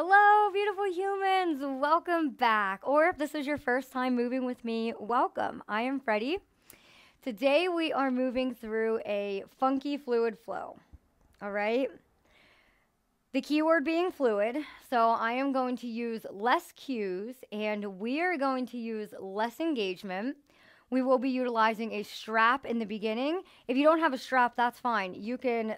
Hello, beautiful humans. Welcome back. Or if this is your first time moving with me, welcome. I am Fredi. Today we are moving through a funky fluid flow. All right. The keyword being fluid. So I am going to use less cues and we are going to use less engagement. We will be utilizing a strap in the beginning. If you don't have a strap, that's fine. You can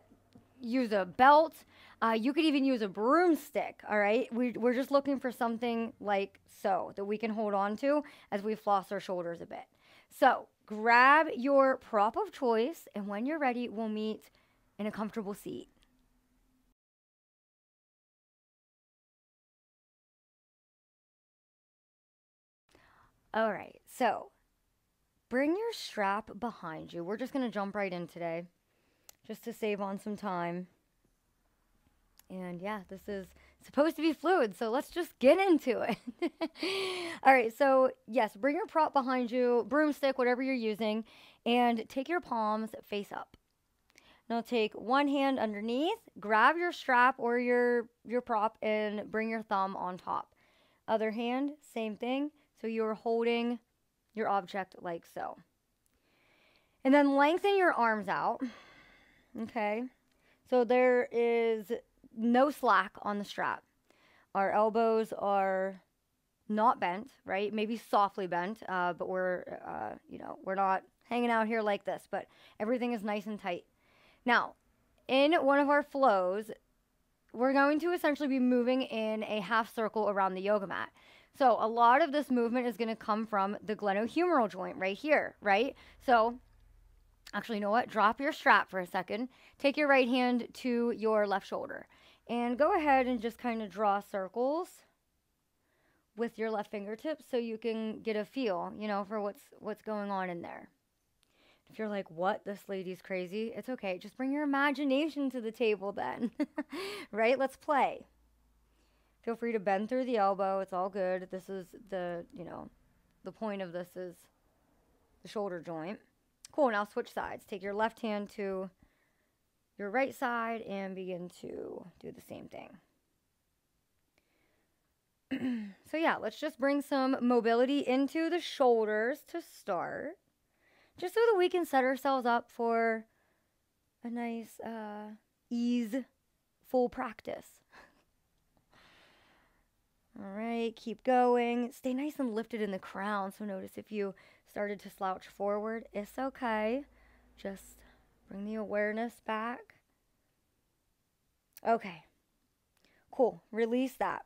use a belt. Uh, you could even use a broomstick, all right? We, we're just looking for something like so that we can hold on to as we floss our shoulders a bit. So grab your prop of choice, and when you're ready, we'll meet in a comfortable seat. All right, so bring your strap behind you. We're just going to jump right in today just to save on some time. And yeah, this is supposed to be fluid, so let's just get into it. All right, so yes, bring your prop behind you, broomstick, whatever you're using, and take your palms face up. Now take one hand underneath, grab your strap or your your prop and bring your thumb on top. Other hand, same thing. So you're holding your object like so. And then lengthen your arms out. Okay. So there is no slack on the strap. Our elbows are not bent, right? Maybe softly bent, uh, but we're, uh, you know, we're not hanging out here like this, but everything is nice and tight. Now, in one of our flows, we're going to essentially be moving in a half circle around the yoga mat. So a lot of this movement is going to come from the glenohumeral joint right here, right? So actually, you know what? Drop your strap for a second. Take your right hand to your left shoulder and go ahead and just kind of draw circles with your left fingertips so you can get a feel, you know, for what's what's going on in there. If you're like, "What? This lady's crazy." It's okay. Just bring your imagination to the table then. right? Let's play. Feel free to bend through the elbow. It's all good. This is the, you know, the point of this is the shoulder joint. Cool. Now switch sides. Take your left hand to your right side and begin to do the same thing. so yeah, let's just bring some mobility into the shoulders to start. Just so that we can set ourselves up for a nice uh, ease full practice. All right, keep going. Stay nice and lifted in the crown. So notice if you started to slouch forward, it's okay. Just bring the awareness back. Okay, cool. Release that.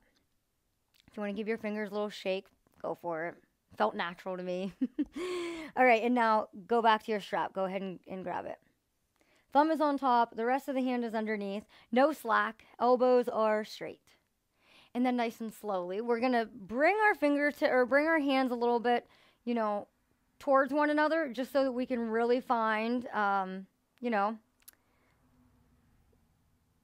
If you want to give your fingers a little shake, go for it. Felt natural to me. All right, and now go back to your strap. Go ahead and, and grab it. Thumb is on top. The rest of the hand is underneath. No slack. Elbows are straight and then nice and slowly, we're going to bring our finger to, or bring our hands a little bit, you know, towards one another just so that we can really find, um, you know,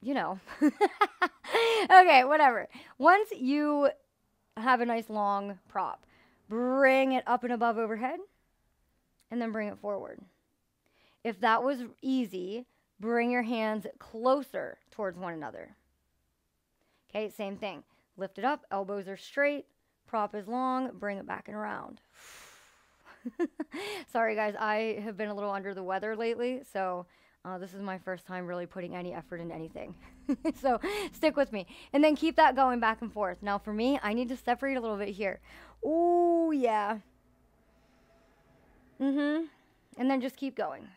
you know. okay, whatever. Once you have a nice long prop, bring it up and above overhead and then bring it forward. If that was easy, bring your hands closer towards one another. Okay, same thing. Lift it up, elbows are straight, prop is long, bring it back and around. Sorry, guys, I have been a little under the weather lately, so uh, this is my first time really putting any effort into anything. so stick with me. And then keep that going back and forth. Now, for me, I need to separate a little bit here. Oh, yeah. Mm hmm. And then just keep going.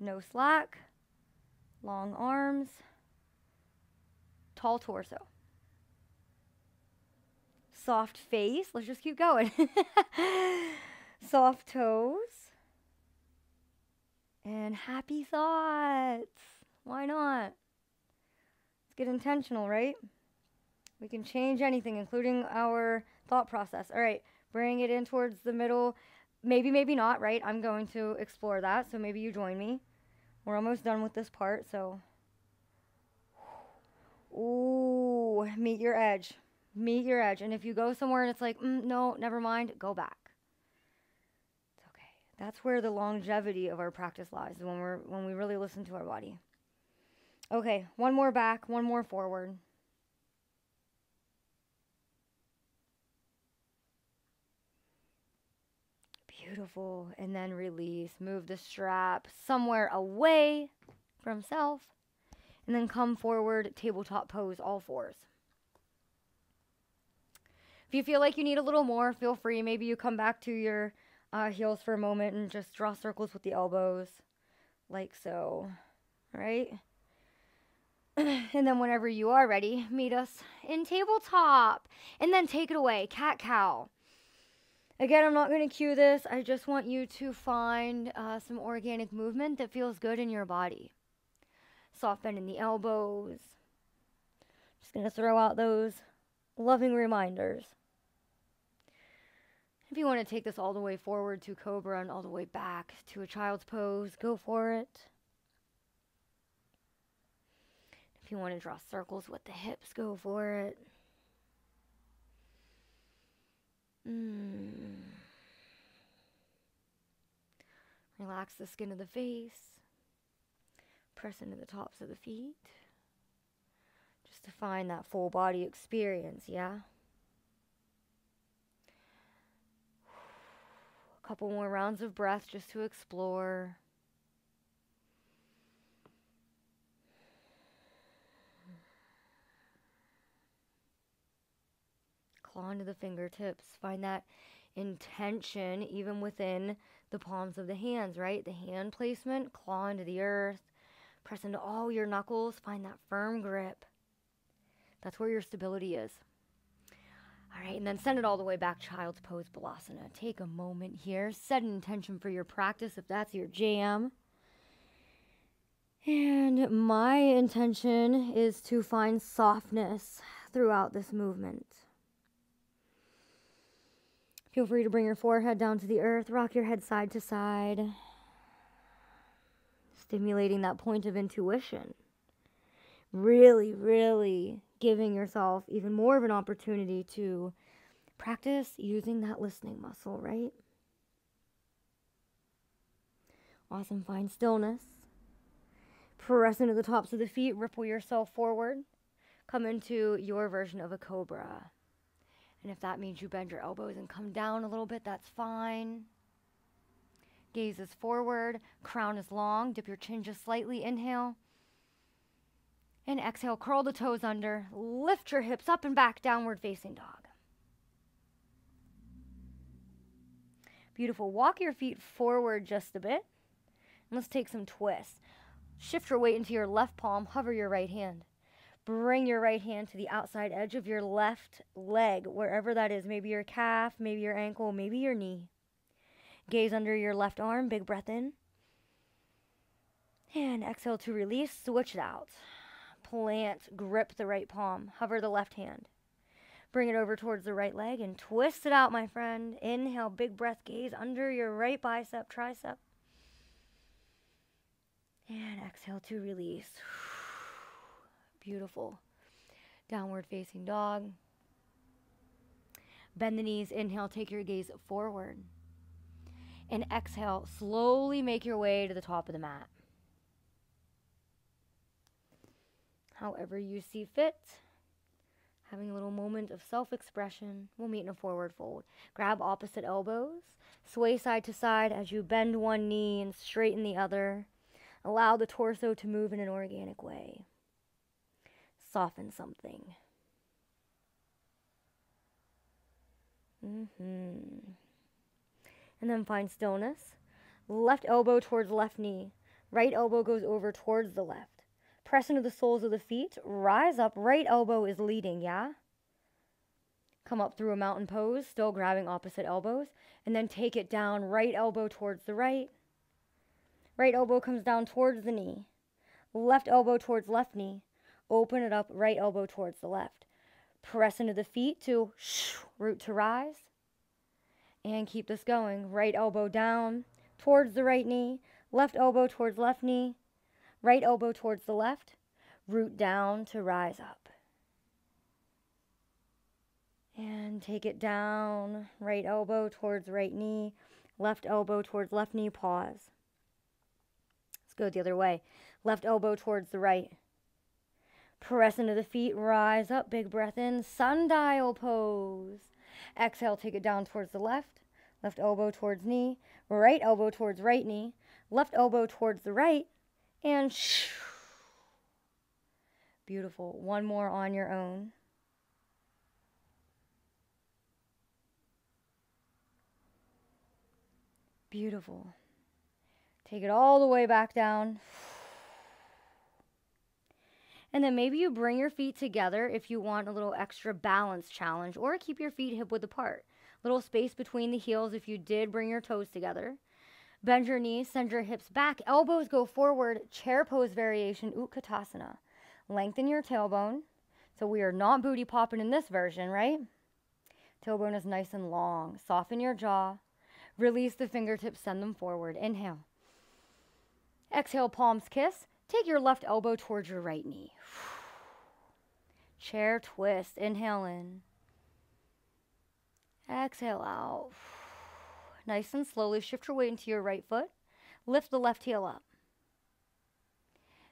No slack. Long arms tall torso. Soft face. Let's just keep going. Soft toes. And happy thoughts. Why not? Let's get intentional, right? We can change anything, including our thought process. All right, bring it in towards the middle. Maybe, maybe not, right? I'm going to explore that, so maybe you join me. We're almost done with this part, so Ooh, meet your edge. Meet your edge. And if you go somewhere and it's like, mm, no, never mind, go back. It's okay. That's where the longevity of our practice lies when we're when we really listen to our body. Okay, one more back, one more forward. Beautiful. And then release. Move the strap somewhere away from self. And then come forward, tabletop pose, all fours. If you feel like you need a little more, feel free. Maybe you come back to your uh, heels for a moment and just draw circles with the elbows, like so. Right? and then whenever you are ready, meet us in tabletop. And then take it away, cat cow. Again, I'm not going to cue this. I just want you to find uh, some organic movement that feels good in your body. Soft bend in the elbows. Just going to throw out those loving reminders. If you want to take this all the way forward to cobra and all the way back to a child's pose, go for it. If you want to draw circles with the hips, go for it. Mm. Relax the skin of the face. Press into the tops of the feet. Just to find that full body experience, yeah? Couple more rounds of breath just to explore. claw into the fingertips. Find that intention even within the palms of the hands, right? The hand placement, claw into the earth, press into all your knuckles, find that firm grip. That's where your stability is. All right, and then send it all the way back, child's pose, balasana. Take a moment here, set an intention for your practice if that's your jam. And my intention is to find softness throughout this movement. Feel free to bring your forehead down to the earth, rock your head side to side, stimulating that point of intuition. Really, really giving yourself even more of an opportunity to practice using that listening muscle, right? Awesome. Find stillness. Press into the tops of the feet, ripple yourself forward. Come into your version of a cobra. And if that means you bend your elbows and come down a little bit, that's fine. Gaze is forward, crown is long, dip your chin just slightly, inhale. And exhale, curl the toes under, lift your hips up and back, downward facing dog. Beautiful. Walk your feet forward just a bit. And let's take some twists. Shift your weight into your left palm, hover your right hand. Bring your right hand to the outside edge of your left leg, wherever that is. Maybe your calf, maybe your ankle, maybe your knee. Gaze under your left arm. Big breath in. And exhale to release. Switch it out. Plant, grip the right palm. Hover the left hand. Bring it over towards the right leg and twist it out, my friend. Inhale, big breath, gaze under your right bicep, tricep. And exhale to release. Beautiful. Downward facing dog. Bend the knees. Inhale, take your gaze forward. And exhale, slowly make your way to the top of the mat. However, you see fit. Having a little moment of self expression. We'll meet in a forward fold. Grab opposite elbows. Sway side to side as you bend one knee and straighten the other. Allow the torso to move in an organic way soften something. Mm-hmm. And then find stillness. Left elbow towards left knee. Right elbow goes over towards the left. Press into the soles of the feet. Rise up. Right elbow is leading, yeah? Come up through a mountain pose, still grabbing opposite elbows. And then take it down. Right elbow towards the right. Right elbow comes down towards the knee. Left elbow towards left knee. Open it up, right elbow towards the left. Press into the feet to root to rise. And keep this going. Right elbow down towards the right knee. Left elbow towards left knee. Right elbow towards the left. Root down to rise up. And take it down. Right elbow towards right knee. Left elbow towards left knee. Pause. Let's go the other way. Left elbow towards the right Press into the feet, rise up, big breath in, sundial pose. Exhale, take it down towards the left, left elbow towards knee, right elbow towards right knee, left elbow towards the right, and. Beautiful. One more on your own. Beautiful. Take it all the way back down. And then maybe you bring your feet together if you want a little extra balance challenge, or keep your feet hip width apart. Little space between the heels if you did bring your toes together. Bend your knees, send your hips back, elbows go forward, chair pose variation, Utkatasana. Lengthen your tailbone. So we are not booty popping in this version, right? Tailbone is nice and long. Soften your jaw. Release the fingertips, send them forward. Inhale. Exhale, palms kiss. Take your left elbow towards your right knee. Chair twist. Inhale in. Exhale out. Nice and slowly shift your weight into your right foot. Lift the left heel up.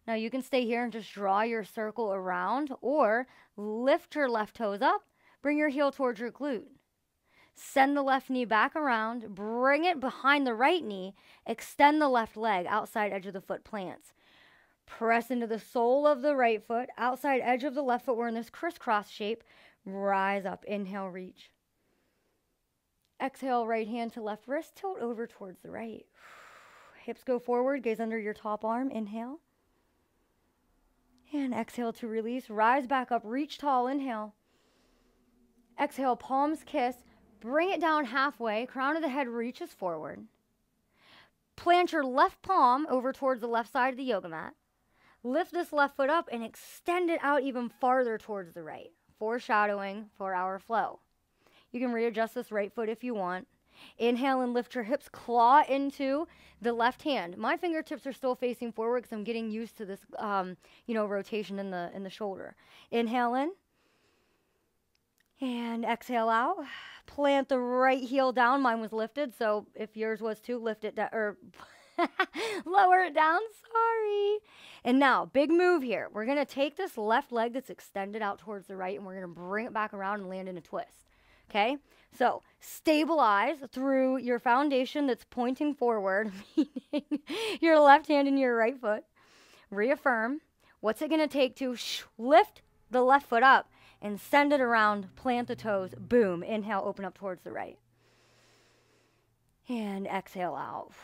Now you can stay here and just draw your circle around or lift your left toes up. Bring your heel towards your glute. Send the left knee back around. Bring it behind the right knee. Extend the left leg. Outside edge of the foot plants. Press into the sole of the right foot. Outside edge of the left foot. We're in this crisscross shape. Rise up. Inhale, reach. Exhale, right hand to left wrist. Tilt over towards the right. Hips go forward. Gaze under your top arm. Inhale. And exhale to release. Rise back up. Reach tall. Inhale. Exhale. Palms kiss. Bring it down halfway. Crown of the head reaches forward. Plant your left palm over towards the left side of the yoga mat. Lift this left foot up and extend it out even farther towards the right, foreshadowing for our flow. You can readjust this right foot if you want. Inhale and lift your hips, claw into the left hand. My fingertips are still facing forward because I'm getting used to this, um, you know, rotation in the in the shoulder. Inhale in, and exhale out. Plant the right heel down. Mine was lifted, so if yours was too, lift it or lower it down. Sorry. And now, big move here. We're gonna take this left leg that's extended out towards the right, and we're gonna bring it back around and land in a twist. Okay? So stabilize through your foundation that's pointing forward, meaning your left hand and your right foot. Reaffirm. What's it going to take to lift the left foot up and send it around, plant the toes, boom. Inhale, open up towards the right. And exhale out.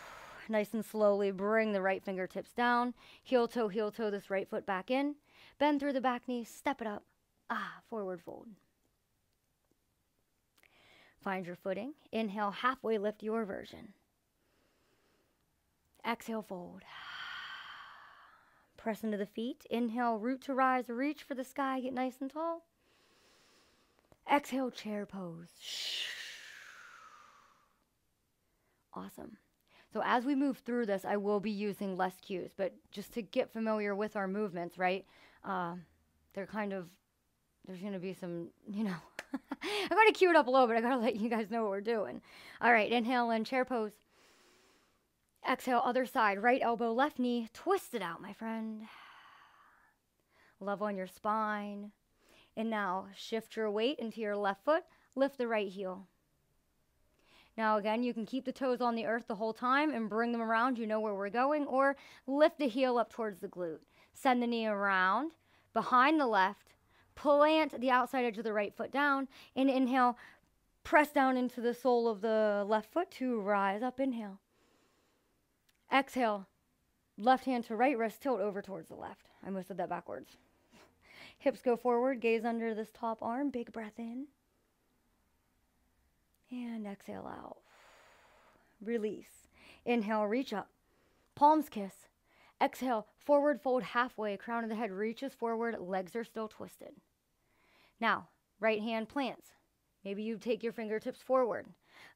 Nice and slowly bring the right fingertips down. Heel toe, heel toe, this right foot back in. Bend through the back knee, step it up. Ah, forward fold. Find your footing. Inhale, halfway lift your version. Exhale, fold. Press into the feet. Inhale, root to rise, reach for the sky, get nice and tall. Exhale, chair pose. Awesome. So as we move through this, I will be using less cues, but just to get familiar with our movements, right? Uh, they're kind of, there's going to be some, you know, I'm going to cue it up a little bit. I got to let you guys know what we're doing. All right, inhale and chair pose. Exhale, other side, right elbow, left knee, twist it out, my friend. Love on your spine. And now shift your weight into your left foot, lift the right heel. Now, again, you can keep the toes on the earth the whole time and bring them around. You know where we're going. Or lift the heel up towards the glute. Send the knee around behind the left. Plant the outside edge of the right foot down. And inhale, press down into the sole of the left foot to rise up. Inhale. Exhale. Left hand to right wrist, tilt over towards the left. I must have that backwards. Hips go forward, gaze under this top arm. Big breath in. And exhale out. Release. Inhale, reach up. Palms kiss. Exhale, forward fold halfway. Crown of the head reaches forward. Legs are still twisted. Now, right hand plants. Maybe you take your fingertips forward.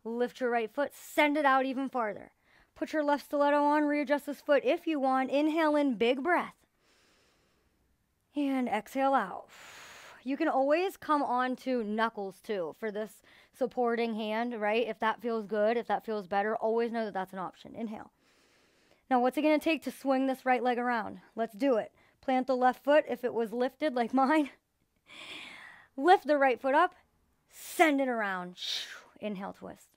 Lift your right foot. Send it out even farther. Put your left stiletto on. Readjust this foot if you want. Inhale in, big breath. And exhale out. You can always come on to knuckles too for this supporting hand, right? If that feels good, if that feels better, always know that that's an option. Inhale. Now, what's it going to take to swing this right leg around? Let's do it. Plant the left foot if it was lifted like mine. Lift the right foot up. Send it around. Inhale, twist.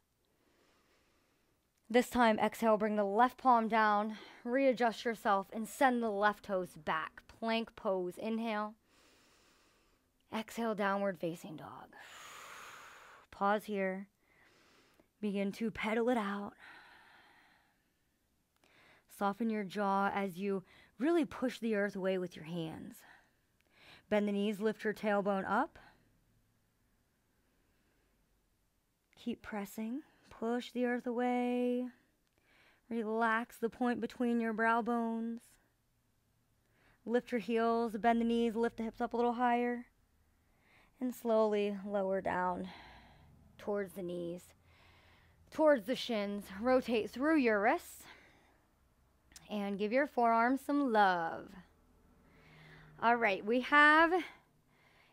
This time, exhale, bring the left palm down. Readjust yourself and send the left toes back. Plank pose. Inhale. Exhale, downward facing dog. Pause here. Begin to pedal it out. Soften your jaw as you really push the earth away with your hands. Bend the knees, lift your tailbone up. Keep pressing. Push the earth away. Relax the point between your brow bones. Lift your heels, bend the knees, lift the hips up a little higher. And slowly lower down towards the knees, towards the shins. Rotate through your wrists and give your forearms some love. All right, we have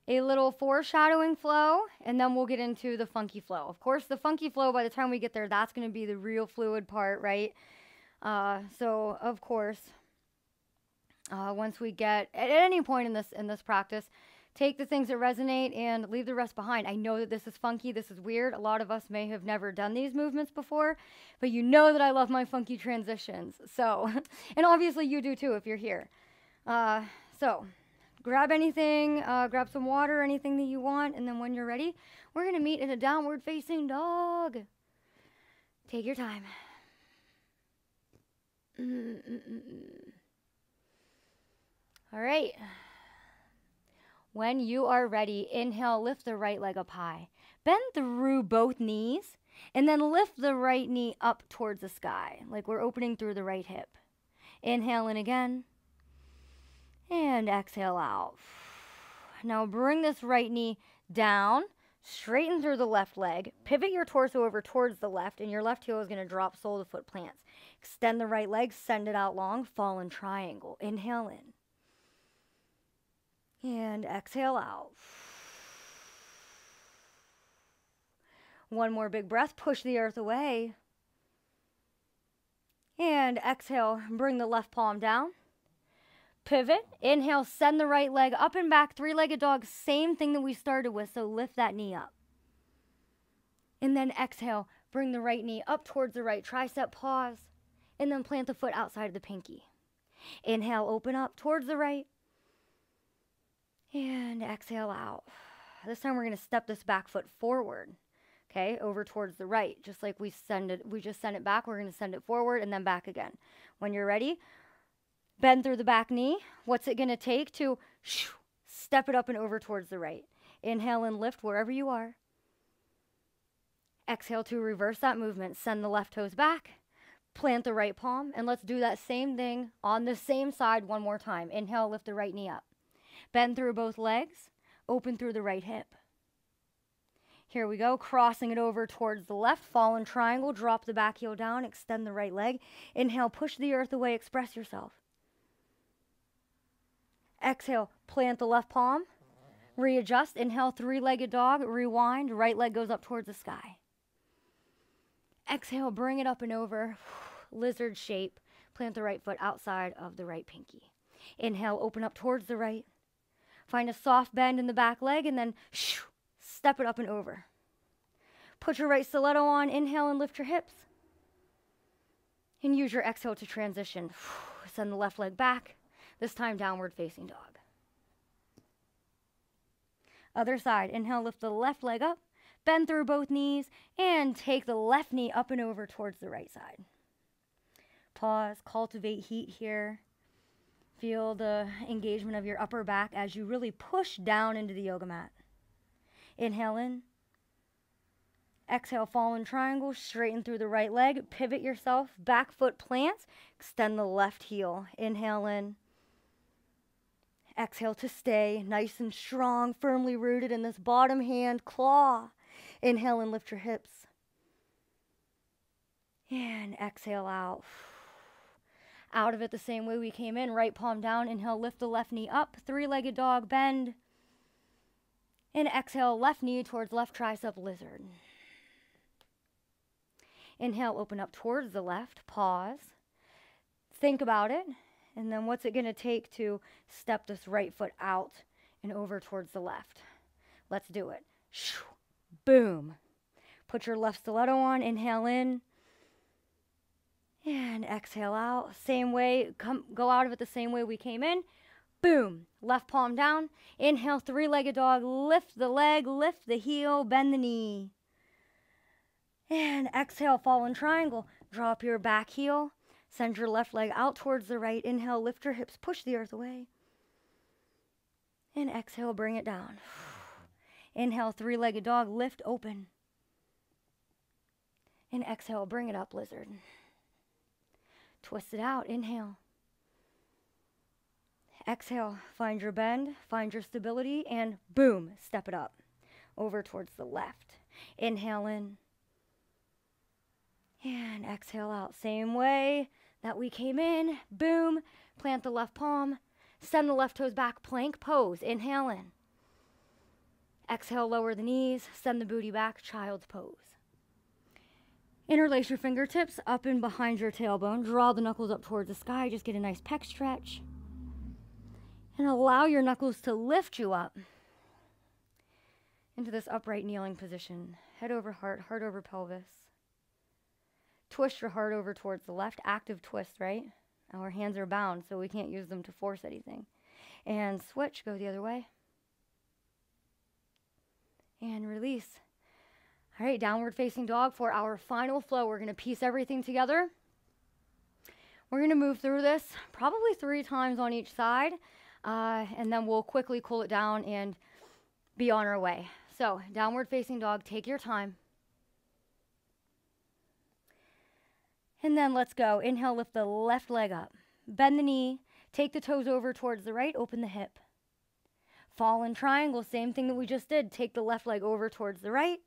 a little foreshadowing flow, and then we'll get into the funky flow. Of course, the funky flow, by the time we get there, that's going to be the real fluid part, right? Uh, so, of course, uh, once we get at any point in this in this practice, take the things that resonate and leave the rest behind. I know that this is funky, this is weird. A lot of us may have never done these movements before, but you know that I love my funky transitions. So, and obviously you do too if you're here. Uh, so, grab anything, uh, grab some water, anything that you want, and then when you're ready, we're going to meet in a downward facing dog. Take your time. Mm -mm -mm All right. When you are ready, inhale, lift the right leg up high. Bend through both knees, and then lift the right knee up towards the sky, like we're opening through the right hip. Inhale in again. And exhale out. Now bring this right knee down, straighten through the left leg, pivot your torso over towards the left, and your left heel is going to drop sole to foot plants. Extend the right leg, send it out long, fallen triangle. Inhale in. And exhale out. One more big breath, push the earth away. And exhale, bring the left palm down. Pivot, inhale, send the right leg up and back, three legged dog, same thing that we started with. So lift that knee up. And then exhale, bring the right knee up towards the right tricep, pause, and then plant the foot outside of the pinky. Inhale, open up towards the right. And exhale out. This time we're going to step this back foot forward. Okay, over towards the right, just like we send it, we just send it back. We're going to send it forward and then back again. When you're ready, Bend through the back knee. What's it going to take to step it up and over towards the right? Inhale and lift wherever you are. Exhale to reverse that movement. Send the left toes back. Plant the right palm. And let's do that same thing on the same side one more time. Inhale, lift the right knee up. Bend through both legs. Open through the right hip. Here we go, crossing it over towards the left, fallen triangle, drop the back heel down, extend the right leg. Inhale, push the earth away, express yourself. Exhale, plant the left palm. Readjust. Inhale, three legged dog. Rewind. Right leg goes up towards the sky. Exhale, bring it up and over. Lizard shape. Plant the right foot outside of the right pinky. Inhale, open up towards the right. Find a soft bend in the back leg and then step it up and over. Put your right stiletto on. Inhale and lift your hips. And use your exhale to transition. Send the left leg back. This time, downward facing dog. Other side. Inhale, lift the left leg up, bend through both knees, and take the left knee up and over towards the right side. Pause, cultivate heat here. Feel the engagement of your upper back as you really push down into the yoga mat. Inhale in. Exhale, fallen triangle, straighten through the right leg, pivot yourself, back foot plants, extend the left heel. Inhale in. Exhale to stay nice and strong, firmly rooted in this bottom hand claw. Inhale and lift your hips. And exhale out. Out of it the same way we came in. Right palm down. Inhale, lift the left knee up. Three legged dog, bend. And exhale, left knee towards left tricep lizard. Inhale, open up towards the left. Pause. Think about it. And then what's it going to take to step this right foot out and over towards the left? Let's do it. Boom. Put your left stiletto on, inhale in. And exhale out. Same way, come go out of it the same way we came in. Boom. Left palm down. Inhale, three-legged dog. Lift the leg, lift the heel, bend the knee. And exhale, fallen triangle. Drop your back heel. Send your left leg out towards the right. Inhale, lift your hips, push the earth away. And exhale, bring it down. Inhale, three legged dog, lift open. And exhale, bring it up, lizard. Twist it out, inhale. Exhale, find your bend, find your stability, and boom, step it up over towards the left. Inhale in. And exhale out. Same way that we came in. Boom. Plant the left palm. Send the left toes back. Plank pose. Inhale in. Exhale, lower the knees. Send the booty back. Child's pose. Interlace your fingertips up and behind your tailbone. Draw the knuckles up towards the sky. Just get a nice pec stretch. And allow your knuckles to lift you up into this upright kneeling position. Head over heart, heart over pelvis. Twist your heart over towards the left. Active twist, right? Our hands are bound, so we can't use them to force anything. And switch, go the other way. And release. All right, downward facing dog for our final flow. We're going to piece everything together. We're going to move through this probably three times on each side, uh, and then we'll quickly cool it down and be on our way. So, downward facing dog, take your time. And then let's go. Inhale, lift the left leg up. Bend the knee. Take the toes over towards the right. Open the hip. Fallen triangle, same thing that we just did. Take the left leg over towards the right.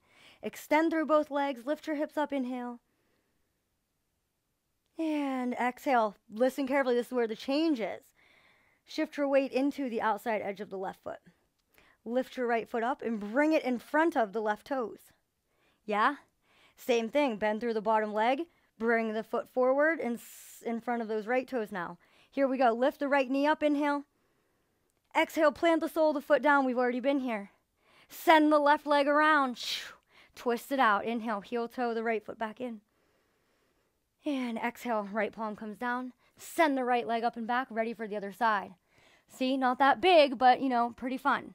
Extend through both legs. Lift your hips up. Inhale. And exhale. Listen carefully. This is where the change is. Shift your weight into the outside edge of the left foot. Lift your right foot up and bring it in front of the left toes. Yeah? Same thing. Bend through the bottom leg. Bring the foot forward and in front of those right toes now. Here we go. Lift the right knee up. Inhale. Exhale. Plant the sole of the foot down. We've already been here. Send the left leg around. Twist it out. Inhale. Heel toe the right foot back in. And exhale. Right palm comes down. Send the right leg up and back. Ready for the other side. See, not that big, but you know, pretty fun.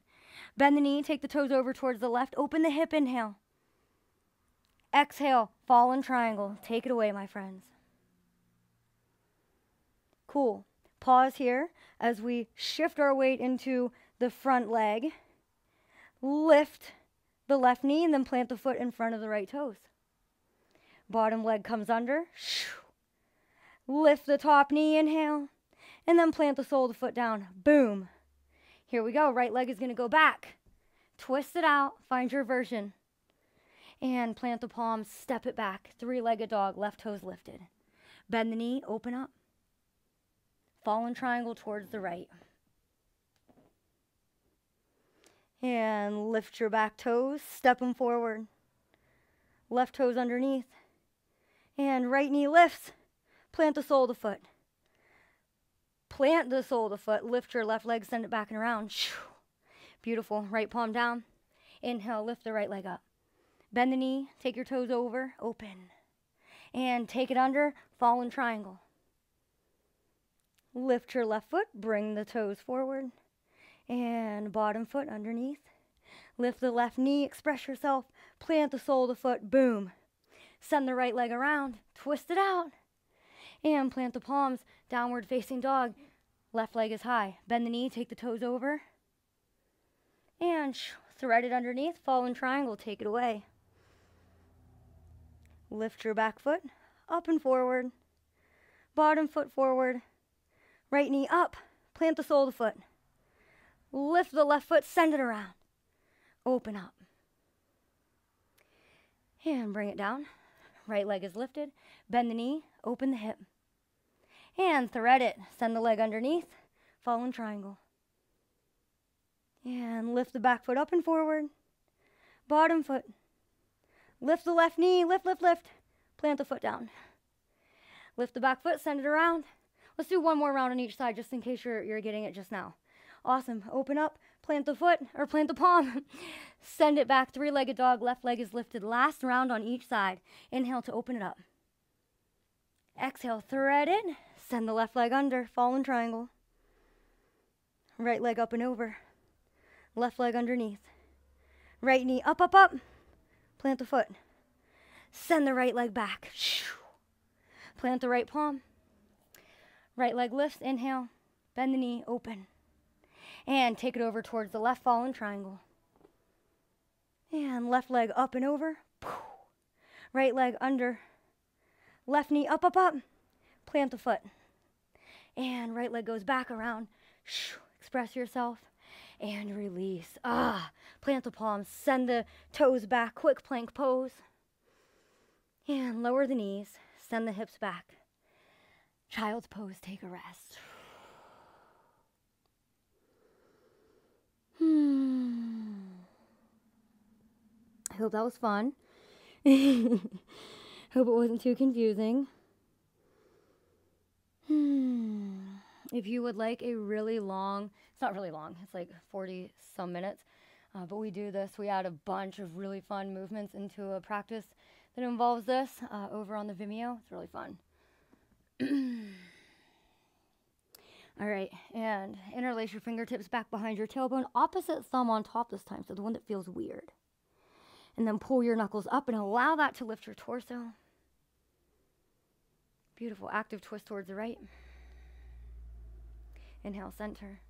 Bend the knee. Take the toes over towards the left. Open the hip. Inhale. Exhale, fallen triangle. Take it away, my friends. Cool. Pause here as we shift our weight into the front leg. Lift the left knee and then plant the foot in front of the right toes. Bottom leg comes under. Lift the top knee, inhale, and then plant the sole of the foot down. Boom. Here we go. Right leg is going to go back. Twist it out. Find your version and plant the palms, step it back, three-legged dog, left toes lifted. Bend the knee, open up. Fallen triangle towards the right. And lift your back toes, step them forward. Left toes underneath. And right knee lifts. Plant the sole of the foot. Plant the sole of the foot, lift your left leg, send it back and around. Beautiful. Right palm down. Inhale, lift the right leg up. Bend the knee, take your toes over, open. And take it under, fallen triangle. Lift your left foot, bring the toes forward. And bottom foot underneath. Lift the left knee, express yourself, plant the sole of the foot, boom. Send the right leg around, twist it out. And plant the palms, downward facing dog. Left leg is high. Bend the knee, take the toes over. And thread it underneath, fallen triangle, take it away. Lift your back foot up and forward. Bottom foot forward. Right knee up. Plant the sole of the foot. Lift the left foot, send it around. Open up. And bring it down. Right leg is lifted. Bend the knee, open the hip. And thread it. Send the leg underneath. Fallen triangle. And lift the back foot up and forward. Bottom foot Lift the left knee, lift, lift, lift. Plant the foot down. Lift the back foot, send it around. Let's do one more round on each side just in case you're, you're getting it just now. Awesome. Open up, plant the foot or plant the palm. Send it back, three legged dog. Left leg is lifted. Last round on each side. Inhale to open it up. Exhale, thread it. Send the left leg under, fallen triangle. Right leg up and over. Left leg underneath. Right knee up, up, up. Plant the foot. Send the right leg back. Plant the right palm. Right leg lifts. Inhale. Bend the knee. Open. And take it over towards the left fallen triangle. And left leg up and over. Right leg under. Left knee up, up, up. Plant the foot. And right leg goes back around. Express yourself. And release. Ah, plant the palms. Send the toes back. Quick plank pose. And lower the knees. Send the hips back. Child's pose. Take a rest. Hmm. I hope that was fun. Hope it wasn't too confusing. Hmm. If you would like a really long, it's not really long, it's like 40 some minutes, uh, but we do this. We add a bunch of really fun movements into a practice that involves this uh, over on the Vimeo. It's really fun. All right, and interlace your fingertips back behind your tailbone, opposite thumb on top this time, so the one that feels weird. And then pull your knuckles up and allow that to lift your torso. Beautiful. Active twist towards the right. Inhale, center.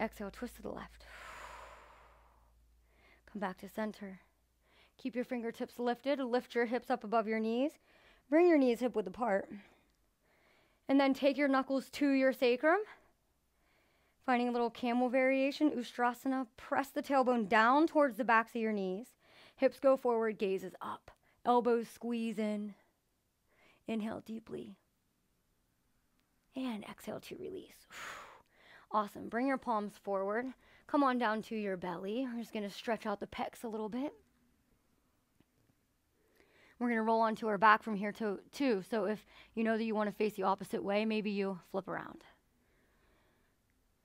Exhale, twist to the left. Come back to center. Keep your fingertips lifted. Lift your hips up above your knees. Bring your knees hip width apart. And then take your knuckles to your sacrum. Finding a little camel variation, Ustrasana. Press the tailbone down towards the backs of your knees. Hips go forward, gaze is up. Elbows squeeze in. Inhale deeply. And exhale to release. Awesome. Bring your palms forward. Come on down to your belly. We're just going to stretch out the pecs a little bit. We're going to roll onto our back from here to too. So if you know that you want to face the opposite way, maybe you flip around.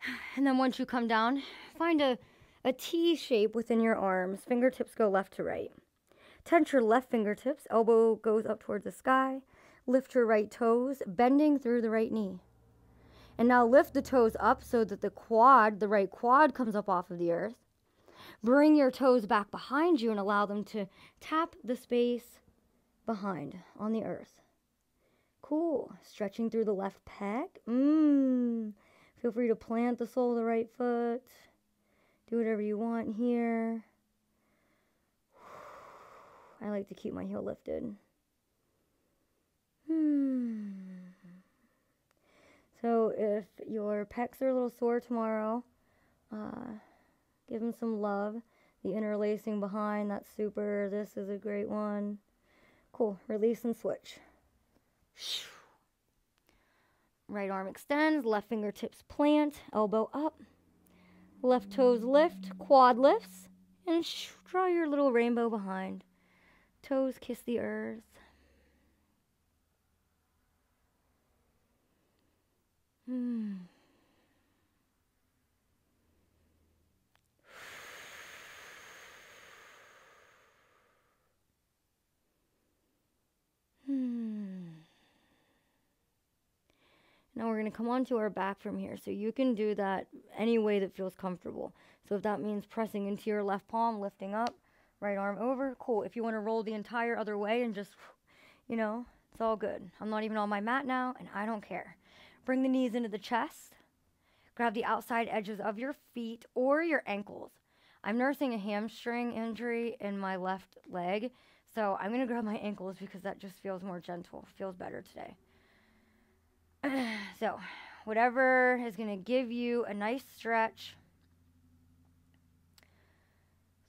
And then once you come down, find a, a T shape within your arms. Fingertips go left to right. Tense your left fingertips. Elbow goes up towards the sky. Lift your right toes, bending through the right knee. And now lift the toes up so that the quad, the right quad, comes up off of the earth. Bring your toes back behind you and allow them to tap the space behind on the earth. Cool. Stretching through the left pec. Mmm. Feel free to plant the sole of the right foot. Do whatever you want here. I like to keep my heel lifted. Hmm. So if your pecs are a little sore tomorrow, uh, give them some love. The interlacing behind, that's super. This is a great one. Cool. Release and switch. Right arm extends, left fingertips plant, elbow up. Left toes lift, quad lifts, and draw your little rainbow behind. Toes kiss the earth. Hmm. Hmm. Now we're going to come onto our back from here. So you can do that any way that feels comfortable. So if that means pressing into your left palm, lifting up, right arm over, cool. If you want to roll the entire other way and just, you know, it's all good. I'm not even on my mat now, and I don't care. Bring the knees into the chest. Grab the outside edges of your feet or your ankles. I'm nursing a hamstring injury in my left leg, so I'm going to grab my ankles because that just feels more gentle, feels better today. so, whatever is going to give you a nice stretch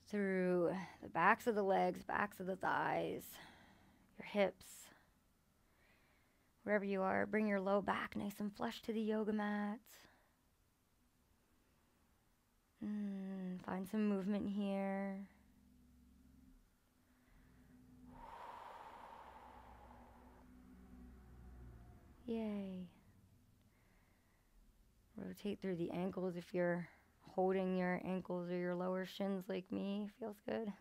through the backs of the legs, backs of the thighs, your hips, wherever you are, bring your low back nice and flush to the yoga mat. Mm, find some movement here. Yay. Rotate through the ankles if you're holding your ankles or your lower shins like me. Feels good.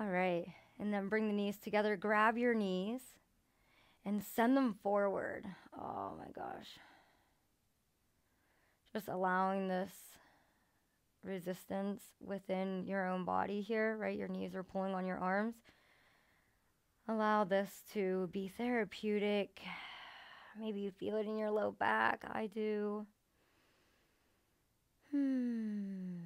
All right. And then bring the knees together. Grab your knees and send them forward. Oh my gosh. Just allowing this resistance within your own body here, right? Your knees are pulling on your arms. Allow this to be therapeutic. Maybe you feel it in your low back. I do. Hmm.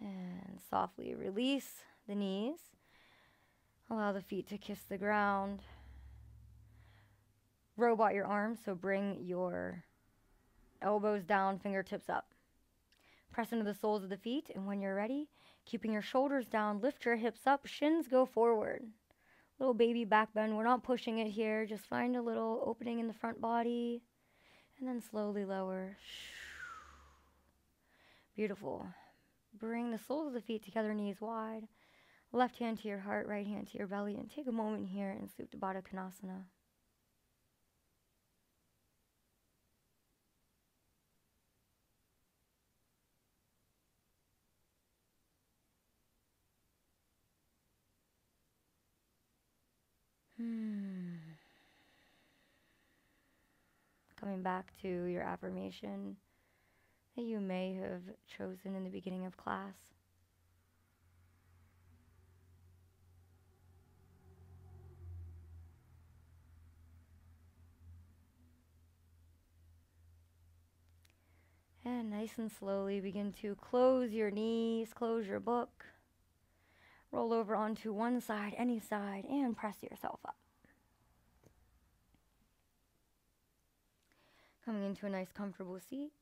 And softly release the knees. Allow the feet to kiss the ground. Robot your arms, so bring your elbows down, fingertips up. Press into the soles of the feet, and when you're ready, keeping your shoulders down, lift your hips up, shins go forward. Little baby back bend. We're not pushing it here. Just find a little opening in the front body, and then slowly lower. Beautiful. Bring the soles of the feet together, knees wide. Left hand to your heart, right hand to your belly, and take a moment here in Supta Baddha Konasana. Hmm. Coming back to your affirmation that you may have chosen in the beginning of class. And nice and slowly begin to close your knees, close your book. Roll over onto one side, any side, and press yourself up. Coming into a nice comfortable seat.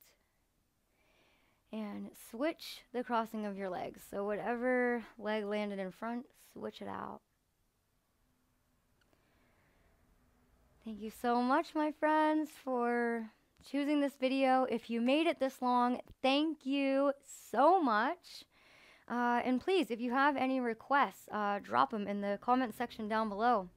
And switch the crossing of your legs. So whatever leg landed in front, switch it out. Thank you so much, my friends, for choosing this video. If you made it this long, thank you so much. Uh, and please, if you have any requests, uh, drop them in the comment section down below.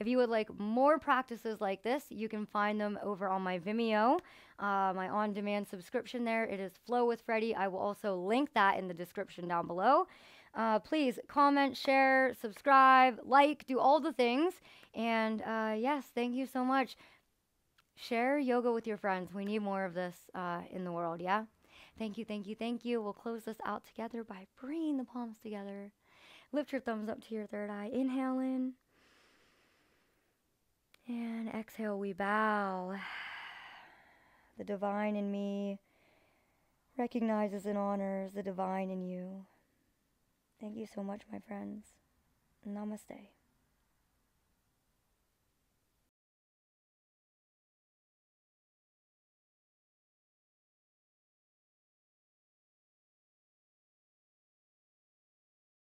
If you would like more practices like this, you can find them over on my Vimeo, uh, my on demand subscription there. It is Flow with Fredi. I will also link that in the description down below. Uh, please comment, share, subscribe, like, do all the things. And uh, yes, thank you so much. Share yoga with your friends. We need more of this uh, in the world, yeah? Thank you, thank you, thank you. We'll close this out together by bringing the palms together. Lift your thumbs up to your third eye. Inhale in. And exhale, we bow. The divine in me recognizes and honors the divine in you. Thank you so much, my friends. Namaste.